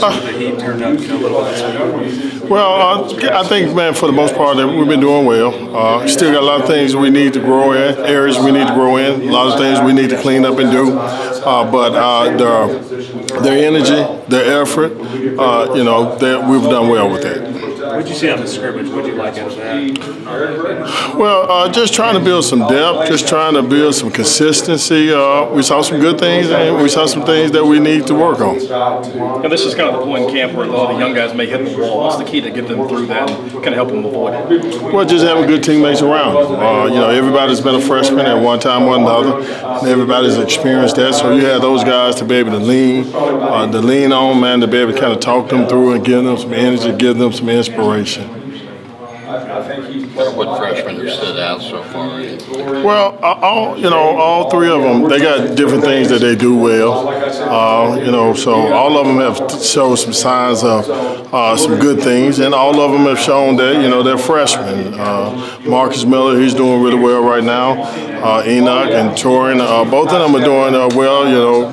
the? Well, uh, I think, man, for the most part, that we've been doing well. Uh, still got a lot of things we need to grow in, areas we need to grow in, a lot of things we need to clean up and do. Uh, but uh, their, their energy, their effort, uh, you know, we've done well with that. What did you see on the scrimmage? What did you like out of that? Well, uh, just trying to build some depth, just trying to build some consistency. Uh, we saw some good things, and we saw some things that we need to work on. And this is kind of the point in camp where a lot of the young guys may hit the wall. What's the key to get them through that and kind of help them avoid it? Well, just having good teammates around. Uh, you know, everybody's been a freshman at one time or another, and everybody's experienced that. So you have those guys to be able to lean, uh, to lean on, man, to be able to kind of talk them through and give them some energy, give them some inspiration. What freshmen have stood out so far? Well, uh, all you know, all three of them, they got different things that they do well. Uh, you know, so all of them have showed some signs of uh, some good things, and all of them have shown that you know they're freshmen. Uh, Marcus Miller, he's doing really well right now. Uh, Enoch and Torin, uh, both of them are doing uh, well. You know,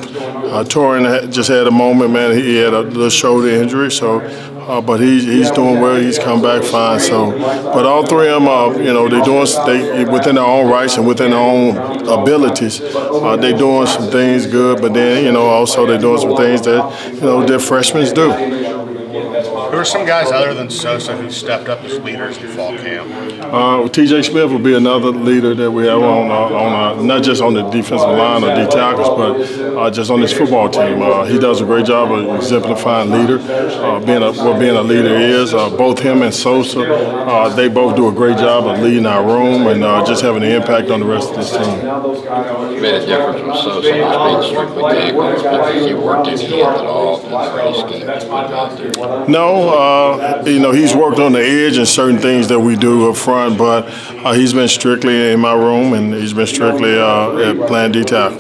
uh, Torin just had a moment, man. He had a little shoulder injury, so. Uh, but he's he's doing well. He's come back fine. So, but all three of them, uh, you know, they're doing they within their own rights and within their own abilities. Uh, they doing some things good, but then you know also they're doing some things that you know their freshmen do. Who are some guys other than Sosa who stepped up as leaders in fall camp? Uh, T.J. Smith will be another leader that we have on uh, on uh, not just on the defensive line or D tackles, but uh, just on this football team. Uh, he does a great job of exemplifying leader, uh, being a, what being a leader is. Uh, both him and Sosa, uh, they both do a great job of leading our room and uh, just having an impact on the rest of this team. Made a difference with Sosa not being strictly tackles because he worked his hand at all in the race game. That's uh, you know he's worked on the edge and certain things that we do up front, but uh, he's been strictly in my room and he's been strictly uh, at playing D tackle.